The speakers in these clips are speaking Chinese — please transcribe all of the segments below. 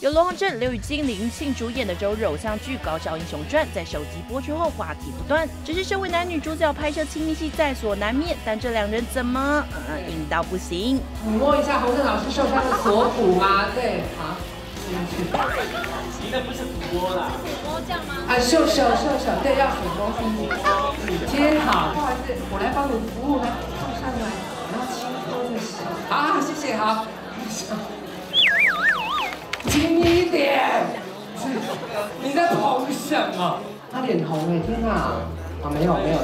由罗宏正、刘宇金、李云庆主演的周日偶像剧《高校英雄传》在首集播出后话题不断。只是身为男女主角拍摄亲密戏在所难免，但这两人怎么嗯硬到不行？你摸一下洪正老师受伤的锁骨吗？对，好，你那不是抚摸啦？摸这样吗？啊，秀秀秀秀，对，要抚摸心接好，不好意思，我来帮你服务，来放上来，然后轻托着手，好，谢谢，好，轻一点，你在捧什么？他脸红哎，天哪，啊，没有没有，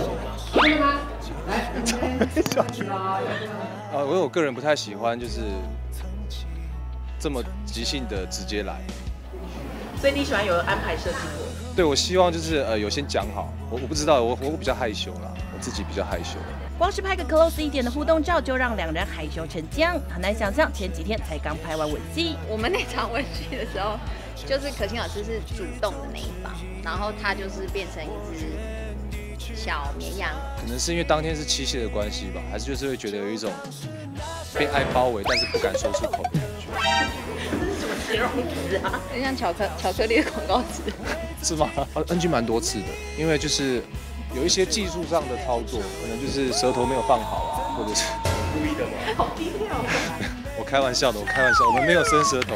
真的吗？来，啊，因为我个人不太喜欢就是这么即兴的直接来。所以你喜欢有安排设计过？对，我希望就是呃有先讲好。我我不知道，我我比较害羞啦，我自己比较害羞。光是拍个 close 一点的互动照，就让两人害羞成这样，很难想象前几天才刚拍完吻戏。我们那场吻戏的时候，就是可心老师是主动的那一方，然后他就是变成一只小绵羊。可能是因为当天是七夕的关系吧，还是就是会觉得有一种被爱包围，但是不敢说出口的感觉。形容词啊，很像巧克巧克力的广告词。是吗？啊，NG 蛮多次的，因为就是有一些技术上的操作，可能就是舌头没有放好啊，或者是故意的吗？好低调。我开玩笑的，我开玩笑，我们没有伸舌头，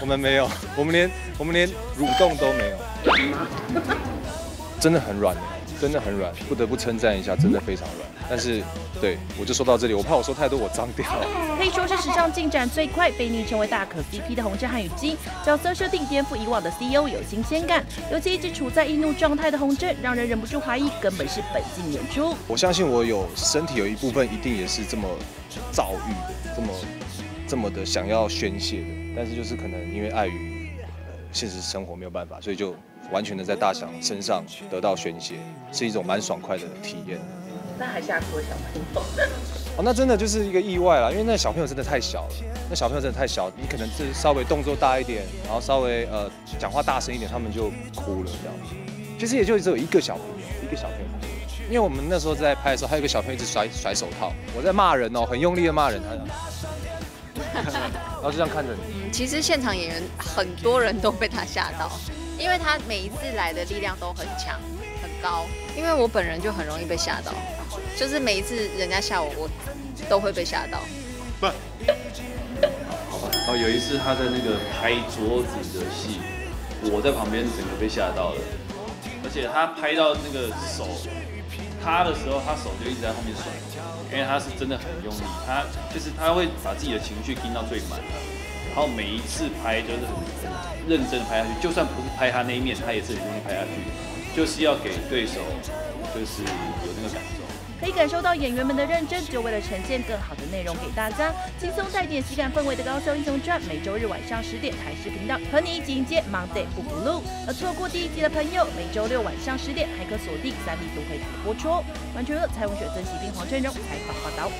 我们没有，我们连我们连蠕动都没有，真的很软的，真的很软，不得不称赞一下，真的非常软。但是，对我就说到这里，我怕我说太多我脏掉了。可以说是史上进展最快，被昵称为大可 CP 的洪振汉与金角色设定颠覆以往的 CEO 有新鲜感，尤其一直处在易怒状态的洪振，让人忍不住怀疑根本是本性演出。我相信我有身体有一部分一定也是这么躁郁的，这么这么的想要宣泄的，但是就是可能因为碍于呃现实生活没有办法，所以就完全的在大翔身上得到宣泄，是一种蛮爽快的体验。那还吓哭了小朋友。哦，那真的就是一个意外啦，因为那小朋友真的太小了，那小朋友真的太小，你可能是稍微动作大一点，然后稍微呃讲话大声一点，他们就哭了这样。其实也就只有一个小朋友，一个小朋友哭。因为我们那时候在拍的时候，还有一个小朋友一直甩甩手套，我在骂人哦，很用力的骂人，他，然后就这样看着你。嗯，其实现场演员很多人都被他吓到，因为他每一次来的力量都很强很高，因为我本人就很容易被吓到，就是每一次人家吓我，我都会被吓到。好吧哦，有一次他在那个拍桌子的戏，我在旁边整个被吓到了，而且他拍到那个手他的时候，他手就一直在后面甩，因为他是真的很用力，他就是他会把自己的情绪盯到最满，然后每一次拍就是很很认真的拍下去，就算不是拍他那一面，他也是很用力拍下去，就是要给对手就是有那个感受。可以感受到演员们的认真，就为了呈现更好的内容给大家。轻松带点喜感氛围的《高校英雄传》，每周日晚上十点台视频道和你一起迎接 Monday 不补录。而错过第一集的朋友，每周六晚上十点还可锁定三立都会台播出。完全乐蔡文雪、曾喜斌、黄振荣采访报道。